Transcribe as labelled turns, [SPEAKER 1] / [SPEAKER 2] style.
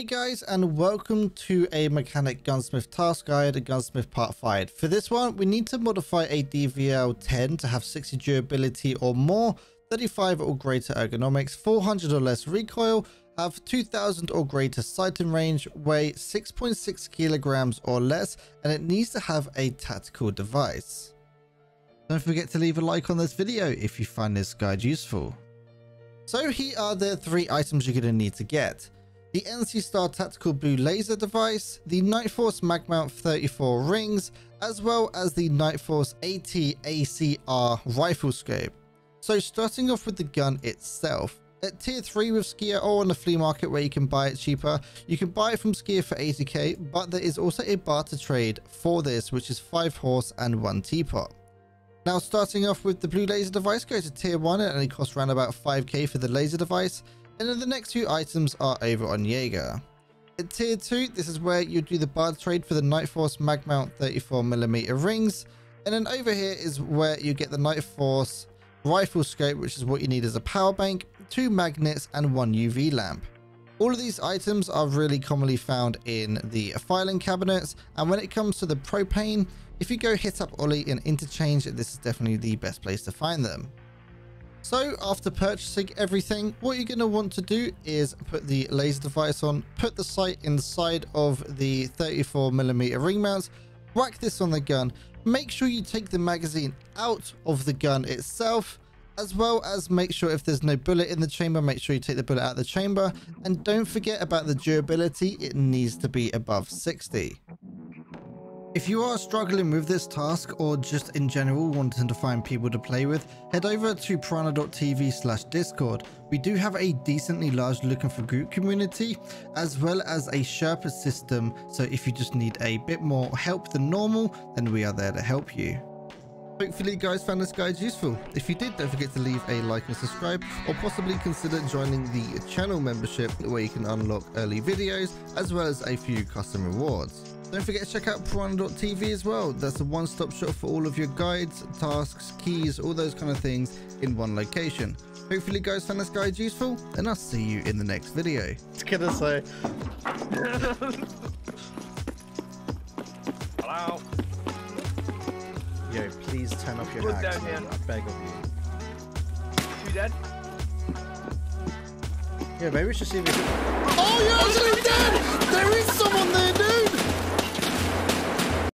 [SPEAKER 1] Hey guys and welcome to a Mechanic Gunsmith task guide, Gunsmith part 5. For this one we need to modify a DVL 10 to have 60 durability or more, 35 or greater ergonomics, 400 or less recoil, have 2000 or greater sighting range, weigh 6.6 kilograms or less, and it needs to have a tactical device. Don't forget to leave a like on this video if you find this guide useful. So here are the three items you're going to need to get. The NcSTAR Tactical Blue Laser device, the Nightforce Mag Mount 34 rings, as well as the Nightforce AT ACR rifle scope. So starting off with the gun itself, at tier 3 with Skier or on the flea market where you can buy it cheaper, you can buy it from Skier for 80k, but there is also a barter trade for this which is 5 horse and 1 teapot. Now starting off with the blue laser device, go to tier 1 and it only costs around about 5k for the laser device, and then the next two items are over on Jaeger. At tier 2, this is where you do the barter trade for the Nightforce Mag Mount 34mm rings, and then over here is where you get the Nightforce rifle scope, which is what you need as a power bank, two magnets, and one UV lamp. All of these items are really commonly found in the filing cabinets, and when it comes to the propane, if you go hit up OLI in Interchange, this is definitely the best place to find them. So after purchasing everything, what you're going to want to do is put the laser device on, put the sight inside of the 34mm ring mounts, whack this on the gun, make sure you take the magazine out of the gun itself, as well as make sure if there's no bullet in the chamber, make sure you take the bullet out of the chamber. And don't forget about the durability, it needs to be above 60. If you are struggling with this task or just in general wanting to find people to play with, head over to piranha.tv slash discord. We do have a decently large looking for group community as well as a Sherpa system so if you just need a bit more help than normal then we are there to help you. Hopefully you guys found this guide useful. If you did, don't forget to leave a like and subscribe or possibly consider joining the channel membership where you can unlock early videos as well as a few custom rewards. Don't forget to check out Piranha.tv as well. That's a one-stop shop for all of your guides, tasks, keys, all those kind of things in one location. Hopefully you guys found this guide useful and I'll see you in the next video.
[SPEAKER 2] I was gonna say.
[SPEAKER 3] Hello?
[SPEAKER 2] Yo, please turn off your
[SPEAKER 3] Put
[SPEAKER 2] hacks,
[SPEAKER 3] down
[SPEAKER 2] I beg of you.
[SPEAKER 3] You dead?
[SPEAKER 2] Yeah, maybe we should see if we can...
[SPEAKER 1] Oh, you're actually dead! There is someone there, dude!